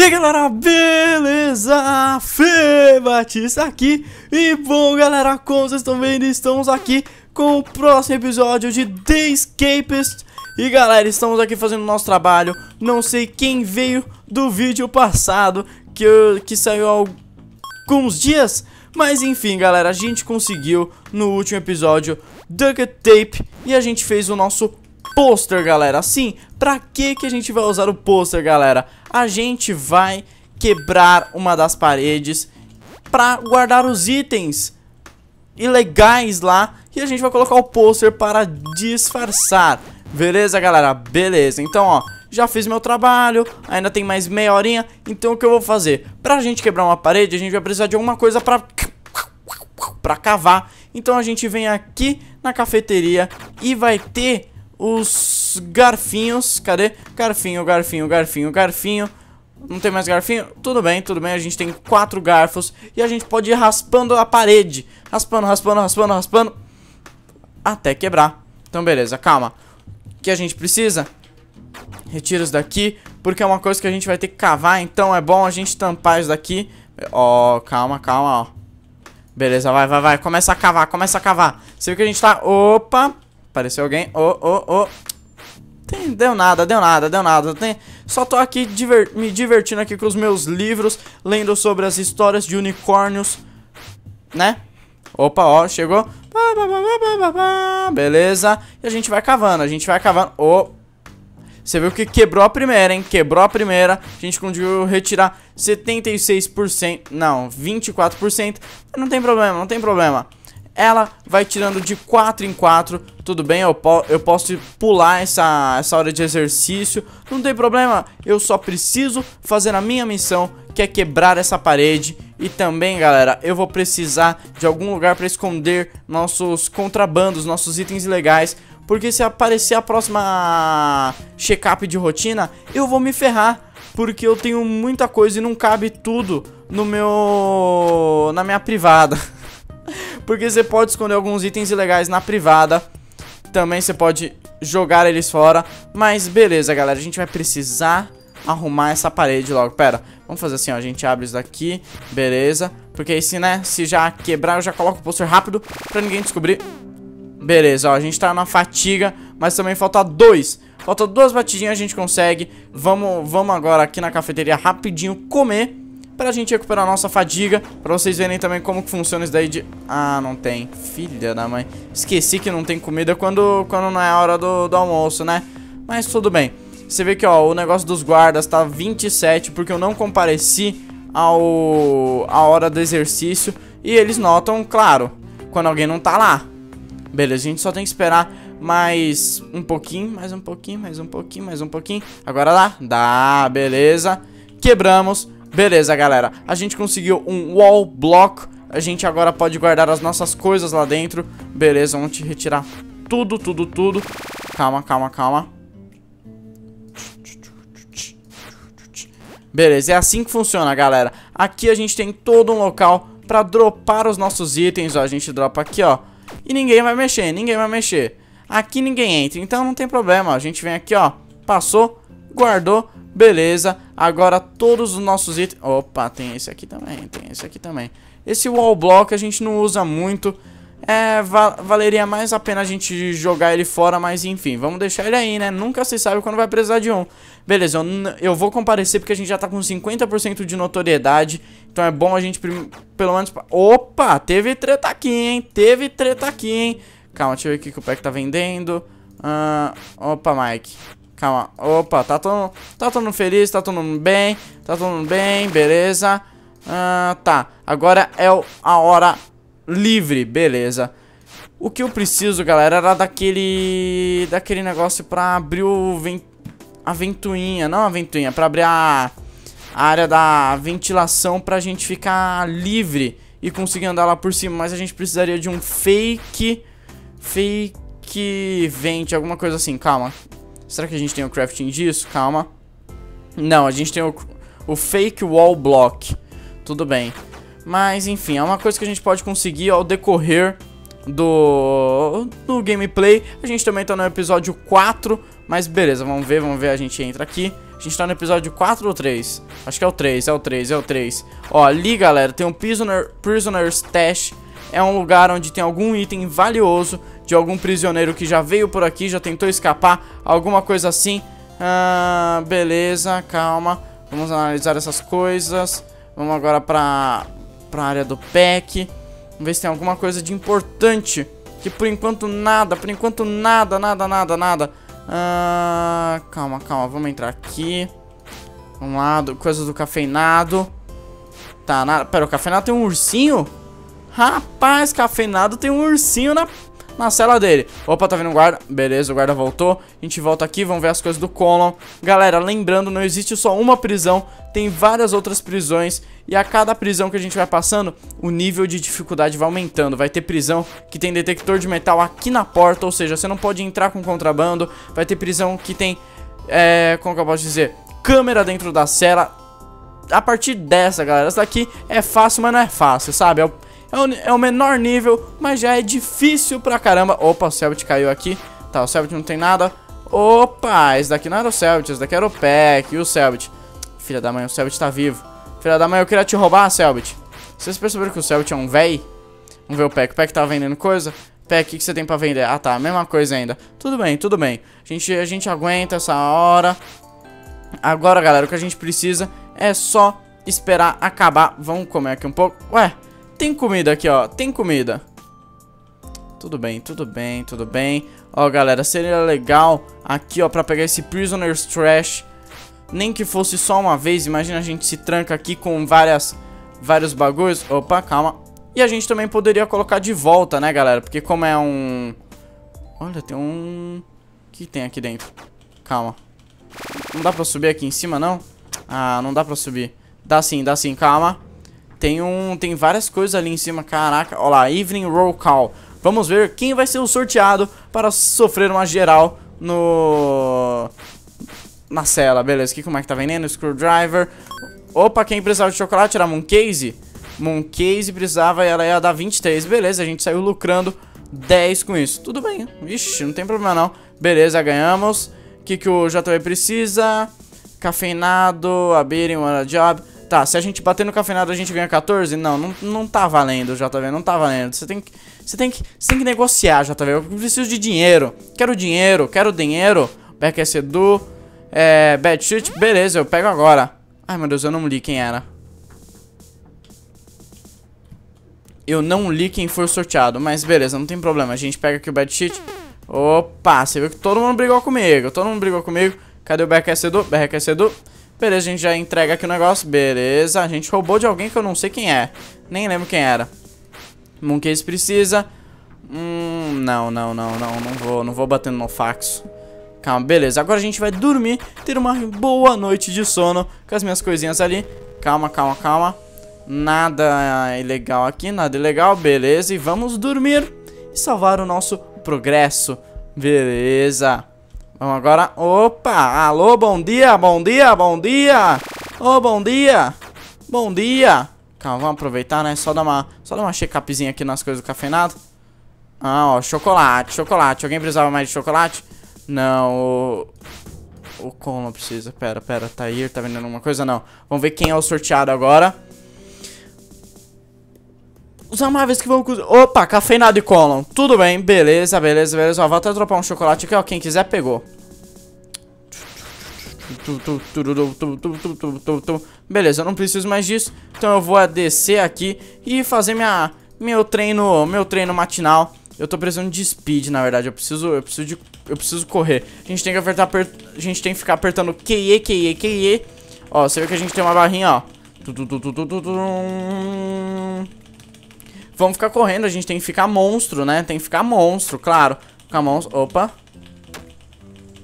E aí galera, beleza? Fê Batista aqui. E bom galera, como vocês estão vendo, estamos aqui com o próximo episódio de The Escapist. E galera, estamos aqui fazendo nosso trabalho. Não sei quem veio do vídeo passado Que, que saiu há alguns dias. Mas enfim galera, a gente conseguiu no último episódio Duct Tape. E a gente fez o nosso pôster, galera. Sim, pra que que a gente vai usar o pôster, galera? A gente vai quebrar uma das paredes pra guardar os itens ilegais lá e a gente vai colocar o pôster para disfarçar. Beleza, galera? Beleza. Então, ó, já fiz meu trabalho, ainda tem mais meia horinha, então o que eu vou fazer? Pra gente quebrar uma parede, a gente vai precisar de alguma coisa pra pra cavar. Então a gente vem aqui na cafeteria e vai ter os garfinhos. Cadê? Garfinho, garfinho, garfinho, garfinho. Não tem mais garfinho? Tudo bem, tudo bem. A gente tem quatro garfos e a gente pode ir raspando a parede. Raspando, raspando, raspando, raspando. Até quebrar. Então, beleza, calma. O que a gente precisa? Retira isso daqui, porque é uma coisa que a gente vai ter que cavar. Então é bom a gente tampar isso daqui. Ó, oh, calma, calma, ó. Beleza, vai, vai, vai. Começa a cavar, começa a cavar. Você viu que a gente tá... Opa! Apareceu alguém. Ô, ô, ô. Deu nada, deu nada, deu nada. Tem... Só tô aqui diver... me divertindo aqui com os meus livros, lendo sobre as histórias de unicórnios, né? Opa, ó, chegou. Beleza. E a gente vai cavando, a gente vai cavando. Ô. Você viu que quebrou a primeira, hein? Quebrou a primeira. A gente conseguiu retirar 76%. Não, 24%. Não tem problema, não tem problema ela vai tirando de 4 em 4, tudo bem, eu, po eu posso pular essa, essa hora de exercício, não tem problema, eu só preciso fazer a minha missão, que é quebrar essa parede, e também, galera, eu vou precisar de algum lugar para esconder nossos contrabandos, nossos itens ilegais, porque se aparecer a próxima check-up de rotina, eu vou me ferrar, porque eu tenho muita coisa e não cabe tudo no meu... na minha privada. Porque você pode esconder alguns itens ilegais na privada. Também você pode jogar eles fora. Mas beleza, galera. A gente vai precisar arrumar essa parede logo. Pera, vamos fazer assim, ó. A gente abre isso daqui. Beleza. Porque aí, se, né, se já quebrar, eu já coloco o pôster rápido pra ninguém descobrir. Beleza, ó. A gente tá na fatiga, mas também falta dois. Falta duas batidinhas, a gente consegue. Vamos, vamos agora aqui na cafeteria rapidinho comer pra gente recuperar a nossa fadiga, pra vocês verem também como que funciona isso daí de... Ah, não tem. Filha da mãe. Esqueci que não tem comida quando, quando não é a hora do, do almoço, né? Mas tudo bem. Você vê que, ó, o negócio dos guardas tá 27 porque eu não compareci ao a hora do exercício e eles notam, claro, quando alguém não tá lá. Beleza, a gente só tem que esperar mais um pouquinho, mais um pouquinho, mais um pouquinho, mais um pouquinho. Agora dá, dá, beleza. Quebramos. Beleza, galera. A gente conseguiu um wall block. A gente agora pode guardar as nossas coisas lá dentro. Beleza, vamos te retirar tudo, tudo, tudo. Calma, calma, calma. Beleza, é assim que funciona, galera. Aqui a gente tem todo um local pra dropar os nossos itens, ó. A gente dropa aqui, ó. E ninguém vai mexer, ninguém vai mexer. Aqui ninguém entra, então não tem problema. A gente vem aqui, ó. Passou, guardou, Beleza, agora todos os nossos itens... Opa, tem esse aqui também, tem esse aqui também. Esse wall block a gente não usa muito. É, val valeria mais a pena a gente jogar ele fora, mas enfim, vamos deixar ele aí, né? Nunca se sabe quando vai precisar de um. Beleza, eu, eu vou comparecer porque a gente já tá com 50% de notoriedade. Então é bom a gente, pelo menos... Opa, teve treta aqui, hein? Teve treta aqui, hein? Calma, deixa eu ver o que, o Peck tá vendendo. Uh, opa, Mike. Calma. Opa, tá todo, tá todo mundo feliz, tá todo mundo bem. Tá todo mundo bem, beleza. Ah, tá. Agora é a hora livre, beleza. O que eu preciso, galera, era daquele... Daquele negócio pra abrir o... Vent, a ventoinha. Não a ventoinha, pra abrir a... A área da ventilação pra gente ficar livre e conseguir andar lá por cima. Mas a gente precisaria de um fake... Fake vente, alguma coisa assim. Calma. Será que a gente tem o crafting disso? Calma. Não, a gente tem o, o fake wall block. Tudo bem. Mas, enfim, é uma coisa que a gente pode conseguir ao decorrer do, do gameplay. A gente também tá no episódio 4, mas beleza, vamos ver, vamos ver, a gente entra aqui. A gente tá no episódio 4 ou 3? Acho que é o 3, é o 3, é o 3. Ó, ali, galera, tem um Prisoner, Prisoner Stash. É um lugar onde tem algum item valioso de algum prisioneiro que já veio por aqui, já tentou escapar, alguma coisa assim. Ah, beleza, calma. Vamos analisar essas coisas. Vamos agora pra, pra área do PEC. Vamos ver se tem alguma coisa de importante. Que por enquanto nada, por enquanto nada, nada, nada, nada. Ah, calma, calma, vamos entrar aqui. Vamos lá, do, coisa do cafeinado. Tá, nada. Pera, o cafeinado tem um ursinho? Rapaz, cafeinado tem um ursinho na, na cela dele. Opa, tá vindo o guarda. Beleza, o guarda voltou. A gente volta aqui, vamos ver as coisas do Colon. Galera, lembrando, não existe só uma prisão. Tem várias outras prisões. E a cada prisão que a gente vai passando, o nível de dificuldade vai aumentando. Vai ter prisão que tem detector de metal aqui na porta, ou seja, você não pode entrar com contrabando. Vai ter prisão que tem, é, como que eu posso dizer, câmera dentro da cela. A partir dessa, galera, essa daqui é fácil, mas não é fácil, sabe? É o, é o, é o menor nível, mas já é difícil pra caramba. Opa, o Selbit caiu aqui. Tá, o Selbit não tem nada. Opa, esse daqui não era o Selbit, esse daqui era o Peck. E o Selbit? Filha da mãe, o Selbit tá vivo. Filha da mãe, eu queria te roubar, Selbit. Vocês perceberam que o Selbit é um véi? Vamos ver o Peck. O Peck tava vendendo coisa. Peck, o que, que você tem pra vender? Ah, tá, mesma coisa ainda. Tudo bem, tudo bem. A gente, a gente aguenta essa hora. Agora, galera, o que a gente precisa é só esperar acabar. Vamos comer aqui um pouco. Ué, tem comida aqui, ó. Tem comida. Tudo bem, tudo bem, tudo bem. Ó, galera, seria legal aqui, ó, pra pegar esse Prisoner's Trash nem que fosse só uma vez, imagina a gente se tranca aqui com várias, vários bagulhos. Opa, calma. E a gente também poderia colocar de volta, né, galera? Porque como é um... Olha, tem um... O que tem aqui dentro? Calma. Não dá pra subir aqui em cima, não? Ah, não dá pra subir. Dá sim, dá sim, calma. Tem um... Tem várias coisas ali em cima, caraca. Olha lá, Evening Roll Call. Vamos ver quem vai ser o sorteado para sofrer uma geral no na cela, beleza. Aqui como é que tá vendendo? Screwdriver. Opa, quem precisava de chocolate era Mooncase. Mooncase precisava e ela ia dar 23. Beleza, a gente saiu lucrando 10 com isso. Tudo bem. Vixe, não tem problema não. Beleza, ganhamos. O que, que o JV precisa? Cafeinado, abrirem uma job. Tá, se a gente bater no cafeinado a gente ganha 14? Não, não, não tá valendo, JV, não tá valendo. Você tem que, você tem que, você tem que negociar, JV. Eu preciso de dinheiro. Quero dinheiro, quero dinheiro. Back Edu. É, bad shoot, beleza, eu pego agora. Ai, meu Deus, eu não li quem era. Eu não li quem foi sorteado, mas beleza, não tem problema. A gente pega aqui o bad sheet. Opa, você viu que todo mundo brigou comigo. Todo mundo brigou comigo. Cadê o BRQSedu? BRQSedu. Beleza, a gente já entrega aqui o negócio. Beleza, a gente roubou de alguém que eu não sei quem é. Nem lembro quem era. Mooncase precisa. Hum, não, não, não, não. Não vou, não vou batendo no fax. Calma, beleza. Agora a gente vai dormir, ter uma boa noite de sono com as minhas coisinhas ali. Calma, calma, calma. Nada ilegal aqui, nada ilegal, beleza. E vamos dormir e salvar o nosso progresso. Beleza. Vamos agora. Opa! Alô, bom dia, bom dia, bom dia! Ô, oh, bom dia! Bom dia! Calma, vamos aproveitar, né? Só dar uma, só dar uma check-upzinha aqui nas coisas do cafeinado. Ah, ó, chocolate, chocolate. Alguém precisava mais de chocolate? Não, o... O Colon precisa. Pera, pera. Tair tá vendendo alguma coisa? Não. Vamos ver quem é o sorteado agora. Os amáveis que vão... Opa, cafeinado e Colon. Tudo bem, beleza, beleza, beleza. Ó, vou até dropar um chocolate aqui, ó. Quem quiser, pegou. Beleza, eu não preciso mais disso. Então eu vou descer aqui e fazer minha, meu treino, meu treino matinal. Eu tô precisando de speed, na verdade. Eu preciso, eu preciso de eu preciso correr. A gente tem que apertar, a gente tem que ficar apertando QE, QE, QE. Ó, você vê que a gente tem uma barrinha, ó. Vamos ficar correndo, a gente tem que ficar monstro, né? Tem que ficar monstro, claro. Ficar monstro. Opa.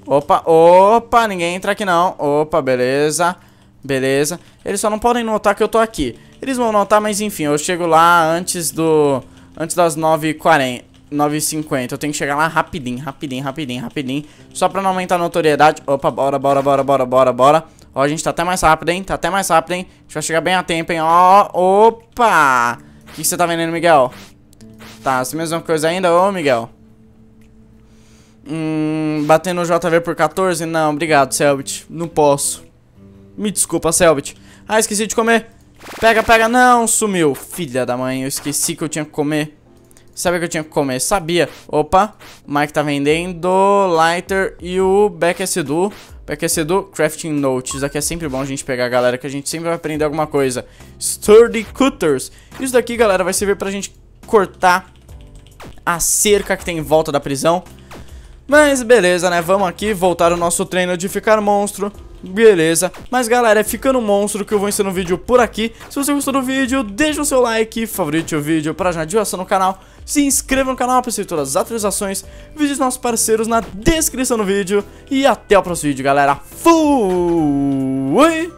Opa, opa, ninguém entra aqui não. Opa, beleza. Beleza. Eles só não podem notar que eu tô aqui. Eles vão notar, mas enfim, eu chego lá antes do... Antes das 9h40. 9,50. Eu tenho que chegar lá rapidinho, rapidinho, rapidinho, rapidinho. Só pra não aumentar a notoriedade. Opa, bora, bora, bora, bora, bora, bora. Ó, a gente tá até mais rápido, hein? Tá até mais rápido, hein? A gente vai chegar bem a tempo, hein? Ó, opa! O que você tá vendendo, Miguel? Tá, essa mesma coisa ainda, ô, Miguel? Hum, batendo o JV por 14? Não, obrigado, Selbit. Não posso. Me desculpa, Selbit. Ah, esqueci de comer. Pega, pega. Não, sumiu. Filha da mãe, eu esqueci que eu tinha que comer. Sabia que eu tinha que comer? Sabia. Opa, Mike tá vendendo Lighter e o Back Edu. Back Edu, Crafting Notes. Daqui é sempre bom a gente pegar, galera, que a gente sempre vai aprender alguma coisa. Sturdy Cutters. Isso daqui, galera, vai servir pra gente cortar a cerca que tem em volta da prisão. Mas beleza, né? Vamos aqui voltar o nosso treino de ficar monstro. Beleza, mas galera, é ficando monstro que eu vou ensinar o vídeo por aqui Se você gostou do vídeo, deixa o seu like, favorite o vídeo para a divulgação no canal Se inscreva no canal para receber todas as atualizações Vídeos nossos parceiros na descrição do vídeo E até o próximo vídeo, galera Fui!